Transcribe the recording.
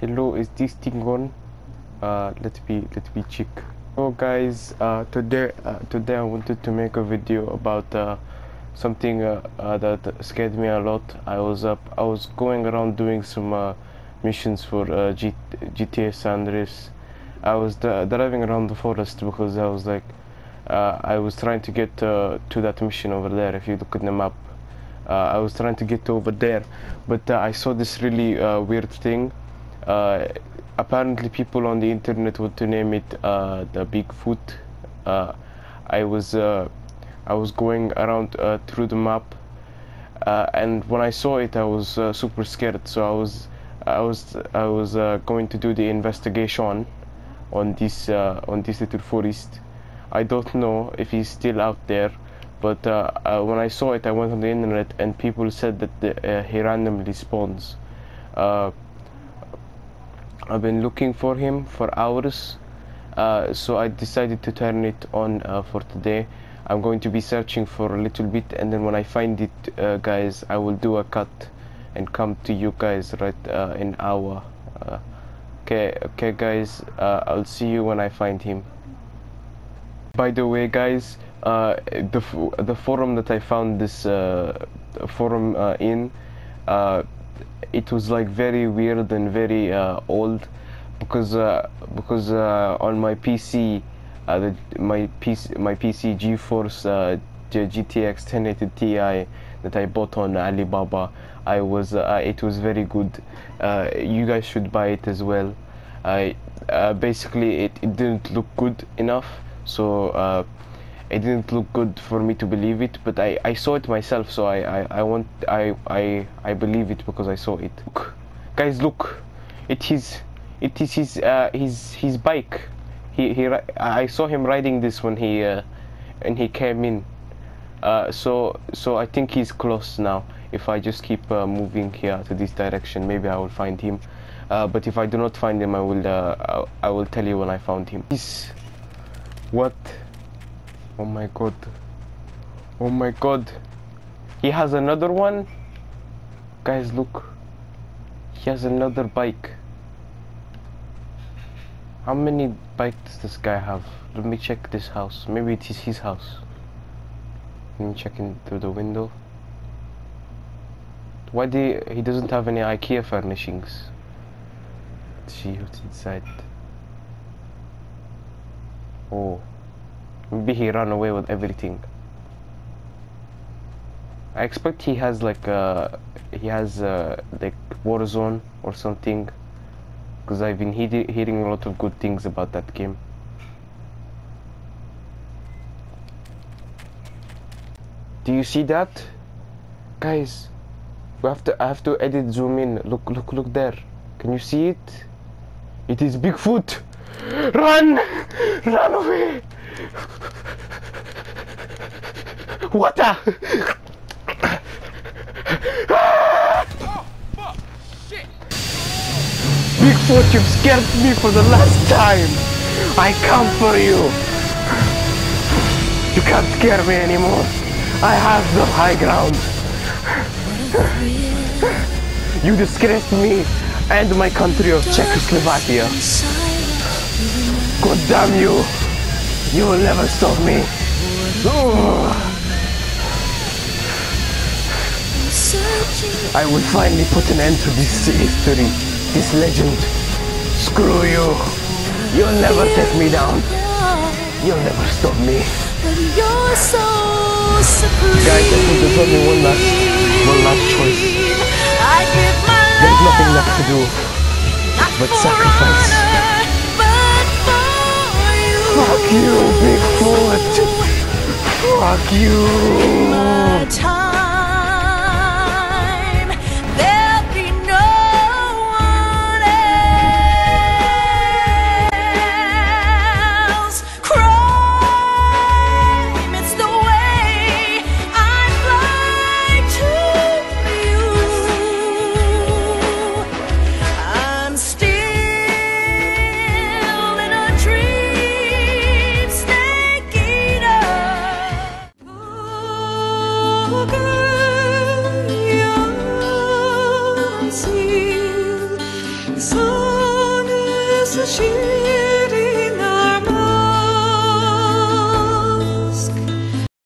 hello is this thing on? Uh let me let me check. So guys uh today uh, today i wanted to make a video about uh something uh, uh, that scared me a lot. I was up i was going around doing some missions for G- gta san andreas. I was driving around the forest because i was like i was trying to get to that mission over there if you look at the map. I was trying to get over there, but I saw this really weird thing. Uh, apparently, people on the internet want to name it uh, the Bigfoot. Uh, I was uh, I was going around uh, through the map, uh, and when I saw it, I was super scared. So I was I was I was going to do the investigation on this on this little forest. I don't know if he's still out there but uh, uh, when I saw it, I went on the internet and people said that the, uh, he randomly spawns. Uh, I've been looking for him for hours, uh, so I decided to turn it on uh, for today. I'm going to be searching for a little bit, and then when I find it, guys, I will do a cut and come to you guys right in hour. okay, okay, guys. I'll see you when I find him. By the way, guys, uh, the the forum that I found this uh, forum uh, in, uh, it was like very weird and very uh, old, because uh, because uh, on my PC, uh, the, my PC my PC GeForce uh, GTX 1080 Ti that I bought on Alibaba, I was it was very good. you guys should buy it as well. I basically it, it didn't look good enough, so it didn't look good for me to believe it but I, I saw it myself so I, I, I want I, I I believe it because I saw it. Look, guys look. It is it is his uh, his his bike. He he I saw him riding this when he uh, and he came in. Uh, so so I think he's close now. If I just keep uh, moving here to this direction maybe I will find him. Uh, but if I do not find him I will uh, I will tell you when I found him. What Oh my god. Oh my god. He has another one? Guys, look. He has another bike. How many bikes does this guy have? Let me check this house. Maybe it is his house. Let me check in through the window. Why do he, he doesn't have any IKEA furnishings? Let's see what's inside. Oh. Maybe he ran away with everything. I expect he has like uh he has uh, like Warzone or something because I've been he hearing a lot of good things about that game. Do you see that? Guys, we have to I have to edit zoom in. Look look look there. Can you see it? It is Bigfoot. Run! Run away! What Water! Bigfoot, you've scared me for the last time! I come for you! You can't scare me anymore! I have the high ground! You disgraced me and my country of Czechoslovakia! God damn you! You will never stop me. I will finally put an end to this history, this legend. Screw you. You'll never take me down. You'll never stop me. Guys, I think there's only one last, one last choice. There's nothing left to do but sacrifice. Fuck you, Bigfoot! Fuck you! 心。